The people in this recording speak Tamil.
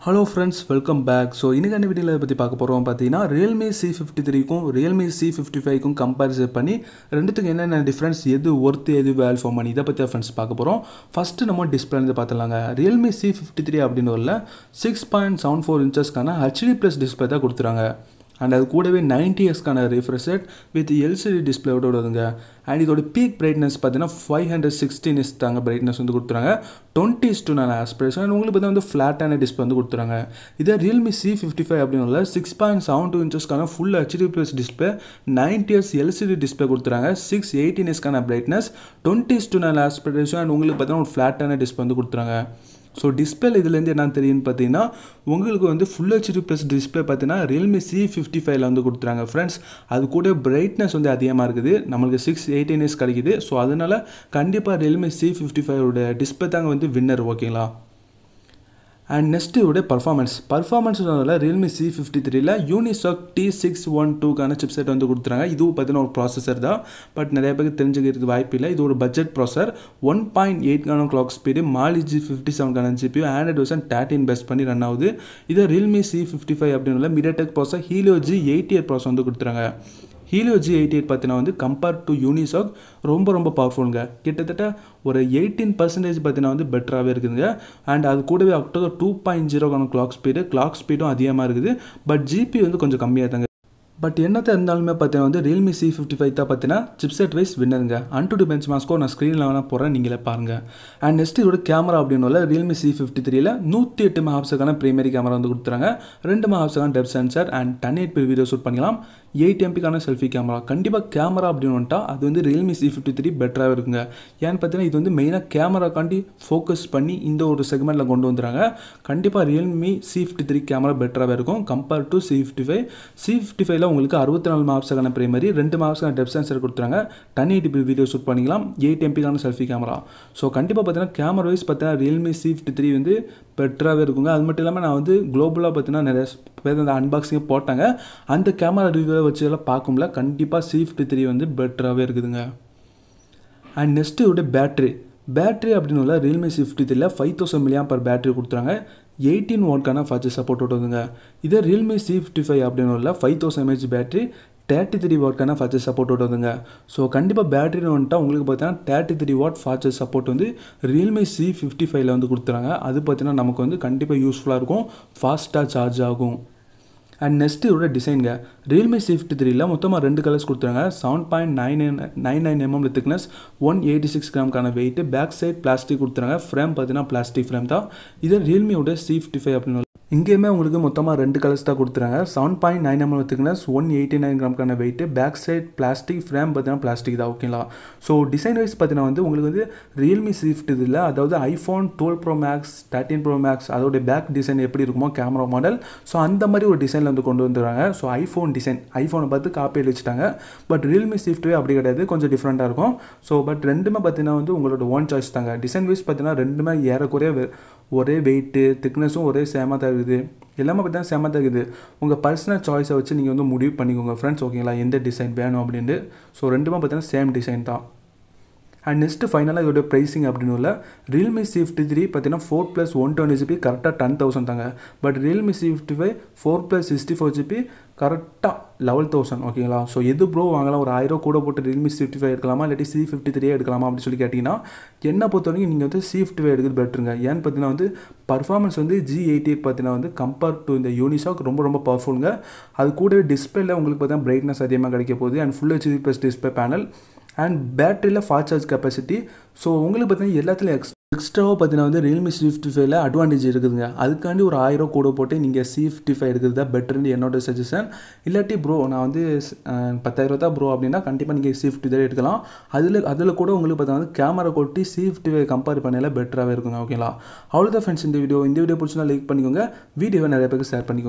Hello friends welcome back so இன்னைக்கான வீடியோவில் பற்றி பார்க்க போகிறோம் பார்த்தீங்கன்னா ரியல்மி சி ஃபிஃப்டி த்ரீக்கும் ரியல்மி சி ஃபிஃப்டி ஃபைவ்க்கும் கம்பேரிசன் பண்ணி ரெண்டுத்துக்கு என்னென்ன டிஃப்ரென்ஸ் எது ஒர்த்து எது வேல் ஃபார்ம் பண்ணி இதை பற்றி ஃப்ரெண்ட்ஸ் பார்க்க போகிறோம் ஃபஸ்ட்டு நம்ம டிஸ்பிளேலேருந்து பார்த்துலாங்க ரியல்மி சி ஃபிஃப்டி த்ரீ அப்படின்னு வரல சிக்ஸ் பாயிண்ட் செவன் ஃபோர் இன்ச்சஸ்க்கான ஹெச்டி ப்ளஸ் டிஸ்பிளே தான் கொடுத்துறாங்க. அண்ட் அது கூடவே நைன்டி எஸ்க்கான ரிஃப்ரெஷ் ரேட் வித் எல்சிடி டிஸ்பிளேவோட வருதுங்க. அண்ட் இதோட பீக் பிரைட்னஸ் பார்த்தீங்கன்னா ஃபைவ் ஹண்ட்ரட் சிக்ஸ்டீன் இஸ் தாங்க பிரைட்னஸ் வந்து கொடுத்துறாங்க. Twenty is to nine aspiration உங்களுக்கு பார்த்தா வந்து ஃப்ளாட்டான டிஸ்பிளே வந்து கொடுத்துறாங்க. இதே ரியல்மி சி ஃபிஃப்டி ஃபைவ் அப்படின்னு six point seven two இன்ச்சஸ்க்கான full HD plus display ninety hertz LCD display கொடுத்துறாங்க. Six eighteen இஸ்க்கான brightness twenty is to nine aspiration and உங்களுக்கு பார்த்தீங்கன்னா ஒரு ஃப்ளாட்டான டிஸ்பிளே வந்து கொடுத்துறாங்க. ஸோ டிஸ்பிளே இதுலேருந்து என்ன தெரியும்னு பார்த்தீங்கன்னா உங்களுக்கு வந்து ஃபுல் ஹெச்டி ப்ளஸ் டிஸ்பிளே பார்த்தீங்கன்னா ரியல்மி சி ஃபிஃப்டி ஃபைவ்ல வந்து கொடுத்துறாங்க ஃப்ரெண்ட்ஸ் அது கூட பிரைட்னஸ் வந்து அதிகமாக இருக்குது. நம்மளுக்கு சிக்ஸ் எயிட்டீன் இயர்ஸ் கிடைக்குது. ஸோ அதனால் கண்டிப்பாக ரியல்மி சி ஃபிஃப்டி ஃபைவோட டிஸ்பிளே தாங்க வந்து வின்னர் ஓகேங்களா அண்ட் நெக்ஸ்ட்டு இதோட performance performance Realme C fifty த்ரீல யூனிசாக் டி சிக்ஸ் ஒன் டூக்கான சிப்செட் வந்து கொடுத்துறாங்க இதுவும் பார்த்தீங்கன்னா ஒரு ப்ராசஸர் தான். பட் நிறைய பேருக்கு தெரிஞ்சுக்கிறதுக்கு வாய்ப்பு இல்லை. இது ஒரு budget processor one point எயிட்கான clock speed Mali G fifty செவன்கான GB Android version thirteen best பண்ணி ரன் ஆகுது. இதே ரியல்மி சி ஃபிஃப்டி ஃபைவ் அப்படின்னு MediaTek processor Helio G eighty eight processor வந்து கொடுத்துறாங்க ஹீலியோ ஜி எயிட்டி எயிட் பார்த்தீங்கன்னா வந்து கம்பேர்ட் டு யூனிசாக் ரொம்ப ரொம்ப பவர்ஃபுல்ங்க கிட்டத்தட்ட ஒரு எயிட்டீன் பர்சன்டேஜ் பார்த்தீங்கன்னா வந்து பெட்டராகவே இருக்குதுங்க. அண்ட் அது கூடவே அக்டோபர் டூ பாயிண்ட் ஜீரோக்கான கிளாக் ஸ்பீடு கிளாக் ஸ்பீடும் அதிகமாக இருக்குது. பட் ஜிபி வந்து கொஞ்சம் கம்மியாக தாங்க. பட் என்னத்தை இருந்தாலுமே பார்த்தீங்கன்னா வந்து ரியல்மி சி ஃபிஃப்டி ஃபைவ் தான் பார்த்தீங்கன்னா சிப்செட் வைஸ் வின்னருங்க அன் டு பெஞ்ச் மாஸ்க்கோ நான் ஸ்க்ரீனில் வேணால் போகிறேன் நீங்களே பாருங்கள் அண்ட் நெக்ஸ்ட் இதோட கேமரா அப்படின்னு ரியல்மி சி ஃபிஃப்டி த்ரீல நூற்றி எட்டு மெகாப்ஸுக்கான ப்ரைமரி கேமரா வந்து கொடுத்துறாங்க. ரெண்டு மெகாப்ஸுக்கான depth sensor and ten eight P video shoot பண்ணிக்கலாம். எயிட் எம்பிக்கான செல்ஃபி கேமரா கண்டிப்பாக கேமரா அப்படின்னு வந்துட்டா அது வந்து ரியல்மி சி ஃபிஃப்டி த்ரீ பெட்டராக இருக்குங்க. ஏன்னு பார்த்தீங்கன்னா இது வந்து மெயினாக கேமராக்காண்டி ஃபோக்கஸ் பண்ணி இந்த ஒரு செக்மெண்ட்டில் கொண்டு வந்துடுறாங்க. கண்டிப்பாக Realme C fifty three camera பெட்டராகவே இருக்கும். Compare to C fifty five C fifty ஃபைவ்ல உங்களுக்கு அறுபத்தி நாலு மாப்ஸுக்கான பிரைமரி ரெண்டு மாப்ஸுக்கான டெப் சென்சர் கொடுத்துறாங்க. டென் எயிட்டி வீடியோ ஷூட் பண்ணிக்கலாம். எயிட் எம்பிக்கான செல்ஃபி கேமரா ஸோ கண்டிப்பாக பார்த்தீங்கன்னா கேமரா வைஸ் பார்த்தீங்கன்னா ரியல்மி சி ஃபிஃப்டி த்ரீ வந்து பெட்டராகவே இருக்குங்க. அது மட்டும் இல்லாமல் நான் வந்து குளோபலாக பார்த்தீங்கன்னா நிறைய பேர் அந்த அன்பாக்சிங் போட்டாங்க. அந்த கேமரா ரிவ்யூவை வச்சு எல்லாம் பார்க்கும்ல கண்டிப்பாக சி ஃபிஃப்டி த்ரீ வந்து பெட்டராகவே இருக்குதுங்க. அண்ட் நெக்ஸ்ட்டு இதோட பேட்ரி பேட்ரி அப்படின்னு ரியல்மி சிஃப்டி ஃபிஃப்டி த்ரீல five thousand milliamp per battery கொடுத்துறாங்க. எயிட்டீன் வாட்கான ஃபாஸ்ட் சப்போர்ட் வருதுங்க. இதே ரியல்மி சி ஃபிஃப்டி ஃபைவ் அப்படின்னு five thousand mAh battery thirty three வாட்க்கான fast support வருதுங்க. ஸோ கண்டிப்பாக பேட்டரின்னு வந்துட்டால் உங்களுக்கு பார்த்தீங்கன்னா thirty three watt fast support வந்து ரியல்மி சி ஃபிஃப்டி ஃபைவ்ல வந்து கொடுத்துறாங்க. அது பார்த்தீங்கன்னா நமக்கு வந்து கண்டிப்பாக யூஸ்ஃபுல்லாக இருக்கும். ஃபாஸ்ட்டாக சார்ஜ் ஆகும். அண்ட் நெக்ஸ்ட்டு இதோட டிசைனுங்க ரியல்மி சி த்ரீயில் த்ரீல மொத்தமாக ரெண்டு கலர்ஸ் கொடுத்துருங்க seven point nine nine nine mm thickness one eighty six கிராம்க்கான weight back side plastic கொடுத்துருங்க ஃப்ரேம் பார்த்தீங்கன்னா பிளாஸ்டிக் ஃப்ரேம் தான். இது ரியல்மியோட சி ஃபிஃப்டி ஃபைவ் அப்படின்னு இங்கேயுமே உங்களுக்கு மொத்தமாக ரெண்டு கலர்ஸ் தான் கொடுத்துறாங்க. Seven point nine ML thickness one eighty nine கிராம்க்கான weight back side plastic frame பார்த்தீங்கன்னா பிளாஸ்டிக் தான். ஓகேங்களா ஸோ டிசைன் வைஸ் பார்த்தீங்கன்னா வந்து உங்களுக்கு வந்து ரியல்மி ஸ்விஃப்ட் இதில் அதாவது iPhone twelve pro max thirteen pro max அதோடைய பேக் டிசைன் எப்படி இருக்குமோ கேமரா மாடல் ஸோ அந்த மாதிரி ஒரு டிசைனில் வந்து கொண்டு வந்துடுறாங்க. ஸோ ஐஃபோன் டிசைன் ஐஃபோனை பார்த்து காப்பி வச்சுட்டாங்க. பட் ரியல்மி ஸ்விஃப்ட்வே அப்படி கிடையாது. கொஞ்சம் டிஃப்ரெண்ட்டாக இருக்கும். ஸோ பட் ரெண்டுமே பார்த்தீங்கன்னா வந்து உங்களோட ஓன் சாய்ஸ் தாங்க. டிசைன் வைஸ் பார்த்தீங்கன்னா ரெண்டுமே ஏறக்குறைய ஒரே வெயிட்டு திக்னஸும் ஒரே சேமாக தான் இருக்குது. எல்லாமே பார்த்தீங்கன்னா செம தான் இருக்குது உங்கள் பர்சனல் சாய்ஸை வச்சு நீங்கள் வந்து முடிவு பண்ணிக்கோங்க ஃப்ரெண்ட்ஸ் ஓகேங்களா எந்த டிசைன் வேணும் அப்படின்ட்டு. ஸோ ரெண்டுமே பார்த்தீங்கன்னா சேம் டிசைன் தான். அண்ட் நெக்ஸ்ட்டு ஃபைனலாக இதோட ப்ரைஸிங் அப்படின்னு இல்லை. ரியல்மி சி த்ரீ பார்த்தீங்கன்னா four plus one twenty GB கரெக்டாக டென் தௌசண்ட் தாங்க. But Realme C five four plus sixty four GB கரெக்டாக லெவல் தௌசண்ட் ஓகேங்களா ஸோ எது ப்ரோ வாங்கலாம்? ஒரு ஆயிரம் கூட போட்டு ரியல்மி சி ஃபைவ் எடுக்கலாமா? இல்லாட்டி சி ஃபிஃப்டி த்ரீ எடுக்கலாமா? அப்படின்னு சொல்லி கேட்டிங்கன்னா என்ன பொறுத்த வரைக்கும் நீங்கள் வந்து சி ஃபிஃப்டி ஃபைவ் எடுக்கிறது பெட்டருங்க ஏன்னு பார்த்தீங்கன்னா வந்து பர்ஃபார்மன்ஸ் வந்து ஜி எயிட்டி எயிட் பார்த்தீங்கன்னா வந்து கம்பேர் டு இந்த யூனிசாக் ரொம்ப ரொம்ப பவர்ஃபுல்லுங்க அது கூடவே டிஸ்பிளேல உங்களுக்கு பார்த்தீங்கன்னா பிரைட்னஸ் அதிகமாக கிடைக்க போகுது. And full HD plus display panel and பேட்டரியில் ஃபாஸ்ட் சார்ஜ் கெப்பாசிட்டி ஸோ உங்களுக்கு பார்த்தீங்கன்னா எல்லாத்துலையும் எக்ஸ் எக்ஸ்ட்ராவாக பார்த்தீங்கன்னா வந்து ரியல்மி சி ஃபிஃப்டி ஃபைவ்ல அட்வான்டேஜ் இருக்குதுங்க. அதுக்காண்டி ஒரு ஆயிரம் கூட போட்டு நீங்கள் சி ஃபிஃப்டி ஃபைவ் எடுக்கிறது தான் பெட்டர்னு என்னோட சஜஷன் இல்லாட்டி ப்ரோ நான் வந்து பத்தாயிரம் தான் ப்ரோ அப்படின்னா கண்டிப்பாக நீங்கள் சி ஃபிஃப்டி தான் எடுக்கலாம். அதில் அதில் கூட உங்களுக்கு பார்த்தீங்கன்னா கேமரா கொட்டி சி ஃபிஃப்டி ஃபைவ் கம்பேர் பண்ணல பெட்டராகவே இருக்குங்க ஓகேங்களா அவ்வளோதான் ஃப்ரெண்ட்ஸ் இந்த வீடியோ இந்த வீடியோ பிடிச்சினா லைக் பண்ணிக்கோங்க. வீடியோவை நிறைய பேருக்கு ஷேர் பண்ணிக்கோங்க.